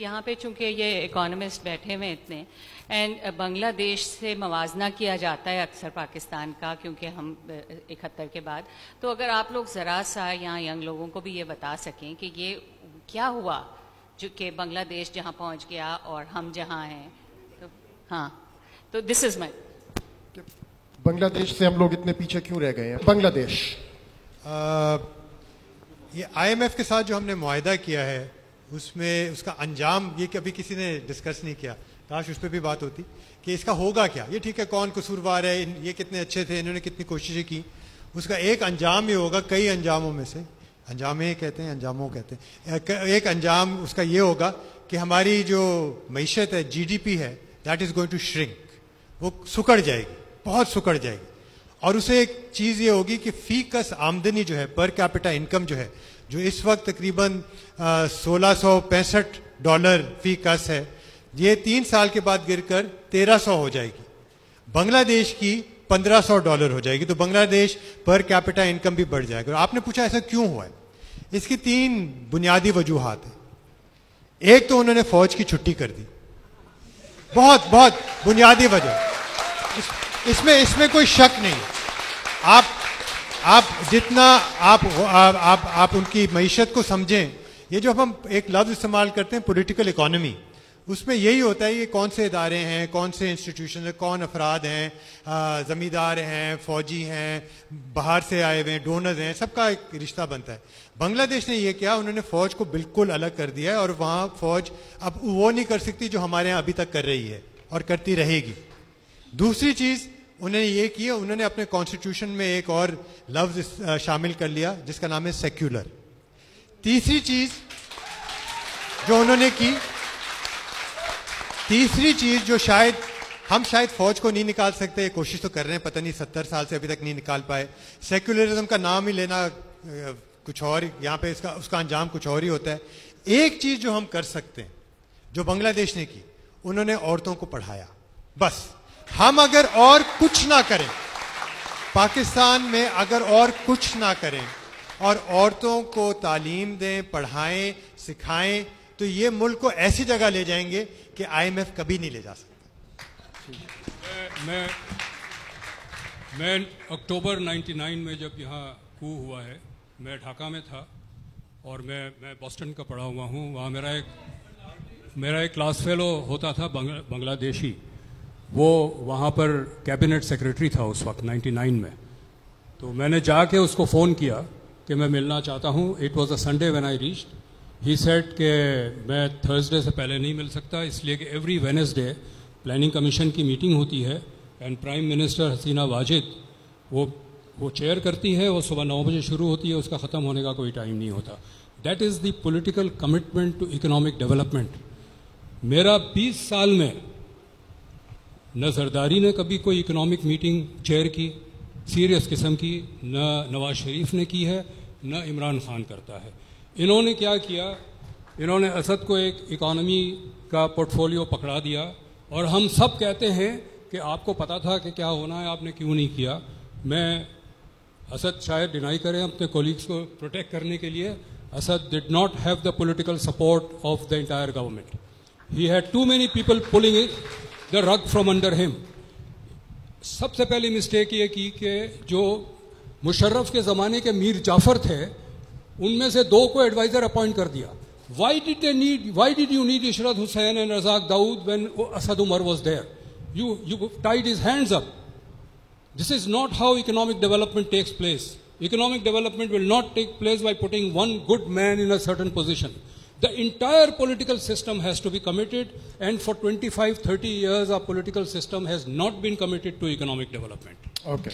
यहाँ पे चूँकि ये इकोनॉमिस्ट बैठे हुए इतने एंड बांग्लादेश से मवाजना किया जाता है अक्सर पाकिस्तान का क्योंकि हम इकहत्तर के बाद। तो अगर आप लोग ज़रा सा यहाँ यंग लोगों को भी ये बता सकें कि ये क्या हुआ जो कि बांग्लादेश जहाँ पहुँच गया और हम जहाँ हैं। तो हाँ तो दिस इज़ माई बांग्लादेश से हम लोग इतने पीछे क्यों रह गए हैं? बांग्लादेश आ, ये आईएमएफ के साथ जो हमने मुआदा किया है उसमें उसका अंजाम, ये कभी किसी ने डिस्कस नहीं किया। काश उस पर भी बात होती कि इसका होगा क्या? ये ठीक है, कौन कसूरवार है? ये कितने अच्छे थे? इन्होंने कितनी कोशिशें की। उसका एक अंजाम ही होगा कई अंजामों में से। अंजाम अंजामे कहते हैं, अंजामों कहते हैं। एक अंजाम उसका ये होगा कि हमारी जो मीशत है जीडीपी है that is going to shrink वो सुकड़ जाएगी, बहुत सुकड़ जाएगी। और उसे एक चीज़ ये होगी कि फ़ी कस आमदनी जो है पर कैपिटा इनकम जो है जो इस वक्त तकरीबन सोलह डॉलर फ़ी कस है ये तीन साल के बाद गिरकर 1300 हो जाएगी। बांग्लादेश की 1500 डॉलर हो जाएगी तो बांग्लादेश पर कैपिटा इनकम भी बढ़ जाएगा। और आपने पूछा ऐसा क्यों हुआ है? इसकी तीन बुनियादी वजूहत है। एक तो उन्होंने फौज की छुट्टी कर दी। बहुत बहुत बुनियादी वजह। इस, इसमें इसमें कोई शक नहीं। आप आप जितना आप आप आप, आप उनकी मीशत को समझें ये जो हम एक लफ्ज़ इस्तेमाल करते हैं पॉलिटिकल इकोनॉमी उसमें यही होता है कि कौन से इदारे हैं कौन से इंस्टीट्यूशन हैं कौन अफराद हैं ज़मींदार हैं फ़ौजी हैं बाहर से आए हुए हैं डोनर्स हैं सबका एक रिश्ता बनता है। बांग्लादेश ने यह किया उन्होंने फ़ौज को बिल्कुल अलग कर दिया है और वहाँ फ़ौज अब वो नहीं कर सकती जो हमारे यहाँ अभी तक कर रही है और करती रहेगी। दूसरी चीज़ उन्होंने ये किया, उन्होंने अपने कॉन्स्टिट्यूशन में एक और लफ्ज शामिल कर लिया, जिसका नाम है सेक्युलर तीसरी चीज़ जो उन्होंने की, तीसरी चीज़ जो शायद, हम शायद फौज को नहीं निकाल सकते कोशिश तो कर रहे हैं, पता नहीं सत्तर साल से अभी तक नहीं निकाल पाए। सेक्युलरिज्म का नाम ही लेना कुछ और यहाँ पे इसका, उसका अंजाम कुछ और ही होता है। एक चीज़ जो हम कर सकते हैं, जो बांग्लादेश ने की, उन्होंने औरतों को पढ़ाया, बस। हम अगर और कुछ ना करें, पाकिस्तान में अगर और कुछ ना करें और औरतों को तालीम दें, पढ़ाएँ, सिखाएँ तो ये मुल्क को ऐसी जगह ले जाएँगे कि आईएमएफ कभी नहीं ले जा सकता। मैं मैं अक्टूबर 99 में जब यहाँ कू हुआ है, मैं ढाका में था और मैं मैं बॉस्टन का पढ़ा हुआ हूँ। वहाँ मेरा एक मेरा एक क्लास फेलो होता था बांग्लादेशी। वो वहाँ पर कैबिनेट सेक्रेटरी था उस वक्त 99 में। तो मैंने जाके उसको फ़ोन किया कि मैं मिलना चाहता हूँ। It was a Sunday when I reach he said कि मैं थर्सडे से पहले नहीं मिल सकता, इसलिए कि एवरी वेनेसडे प्लानिंग कमीशन की मीटिंग होती है and prime minister Hasina Wajid, वो वो चेयर करती है, वो सुबह नौ बजे शुरू होती है, उसका ख़त्म होने का कोई टाइम नहीं होता। That is the political commitment to economic development मेरा 20 साल में न जरदारी ने कभी कोई इकोनॉमिक मीटिंग चेयर की सीरियस किस्म की, न नवाज़ शरीफ ने की है, न इमरान खान करता है। इन्होंने क्या किया? इन्होंने असद को एक इकोनॉमी का पोर्टफोलियो पकड़ा दिया और हम सब कहते हैं कि आपको पता था कि क्या होना है, आपने क्यों नहीं किया। मैं असद शायद डिनाई करें अपने कोलीग्स को प्रोटेक्ट करने के लिए। Asad did not have the political support of the entire government he had too many people pulling it the rug from under him सबसे पहली मिस्टेक ये की कि जो मुशर्रफ के ज़माने के मीर जाफ़र थे, उनमें से दो को एडवाइज़र अपॉइंट कर दिया। Why did they need why did you need Ishrat Hussain and Razak Dawood when Asad Umar was there you you tied his hands up this is not how economic development takes place economic development will not take place by putting one good man in a certain position. The entire political system has to be committed, and for 25, 30 years, our political system has not been committed to economic development. Okay.